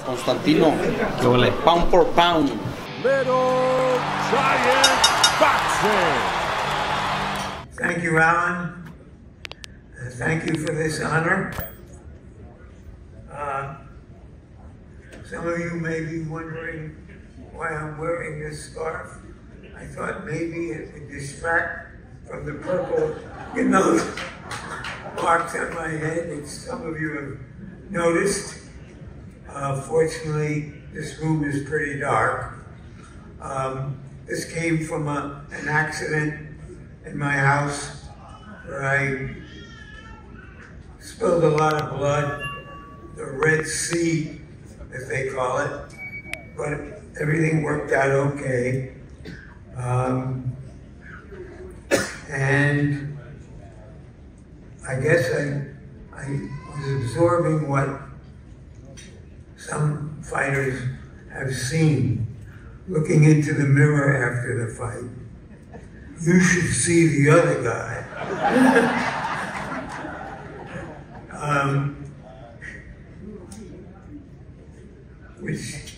Constantino, pound for pound. Little Giant Boxing. Thank you, Alan. Uh, thank you for this honor. Uh, some of you may be wondering why I'm wearing this scarf. I thought maybe it would distract from the purple, you know, marks on my head that some of you have noticed. Uh, fortunately, this room is pretty dark. Um, this came from a, an accident in my house where I spilled a lot of blood, the Red Sea, as they call it, but everything worked out okay. Um, and I guess I, I was absorbing what some fighters have seen, looking into the mirror after the fight. You should see the other guy. um, which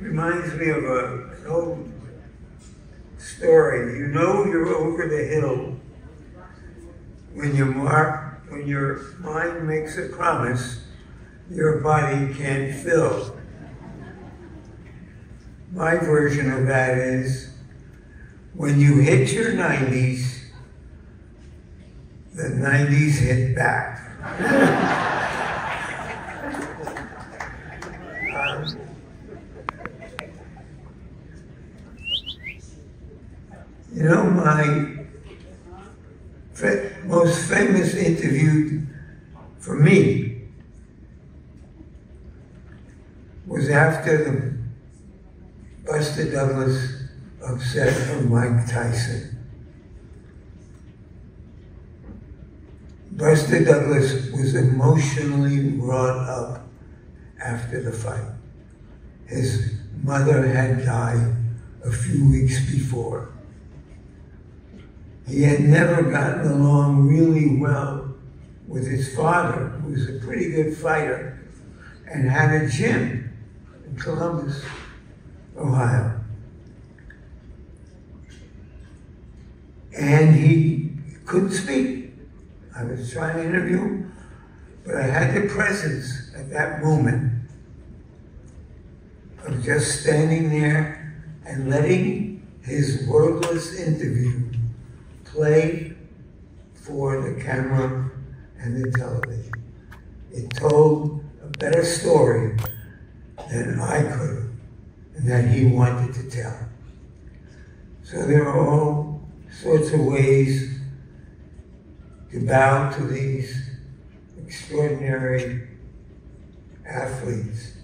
reminds me of a, an old story. You know you're over the hill when mark, when your mind makes a promise your body can't fill. My version of that is when you hit your 90s, the 90s hit back. um, you know, my most famous interview for me was after the Buster Douglas upset of Mike Tyson. Buster Douglas was emotionally wrought up after the fight. His mother had died a few weeks before. He had never gotten along really well with his father, who was a pretty good fighter, and had a gym in Columbus, Ohio. And he couldn't speak. I was trying to interview him, but I had the presence at that moment of just standing there and letting his wordless interview play for the camera and the television. It told a better story than I could and that he wanted to tell. So there are all sorts of ways to bow to these extraordinary athletes.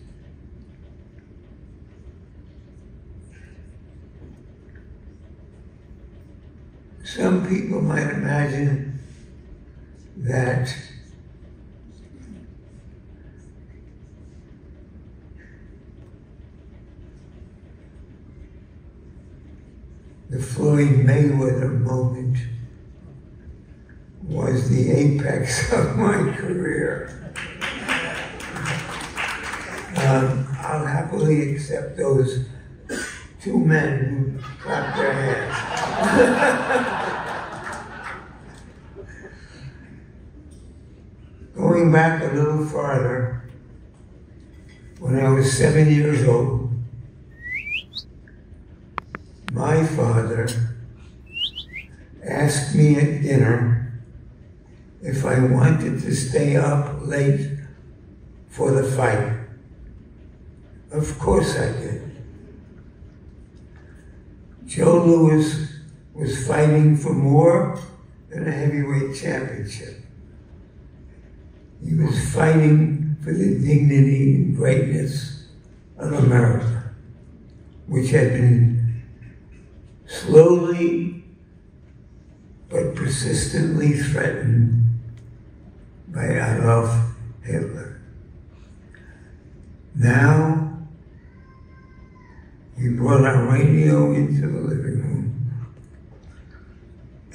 Some people might imagine that the Floyd Mayweather moment was the apex of my career. Um, I'll happily accept those two men who clapped their hands. Going back a little farther, when I was seven years old, my father asked me at dinner if I wanted to stay up late for the fight. Of course I did. Joe Louis was fighting for more than a heavyweight championship. He was fighting for the dignity and greatness of America, which had been slowly but persistently threatened by Adolf Hitler. Now, we brought our radio into the living room,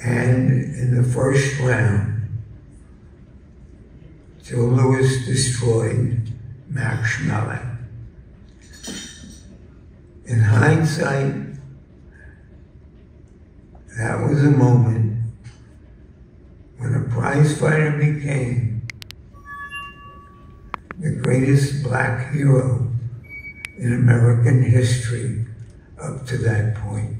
and in the first round, Joe Louis destroyed Max Schmeling. In hindsight, that was a moment when a prize fighter became the greatest black hero in American history up to that point.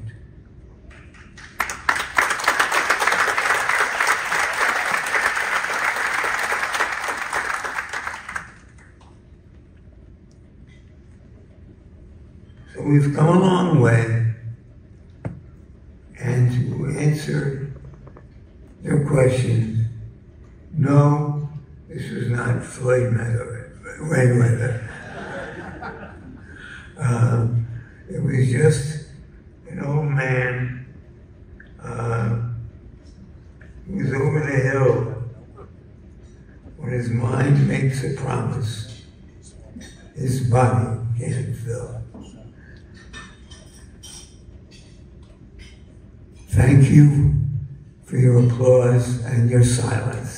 So we've come a long way, to answer your questions, no, this was not Floyd Mayweather. Um, it was just an old man uh, who was over the hill when his mind makes a promise, his body you for your applause and your silence.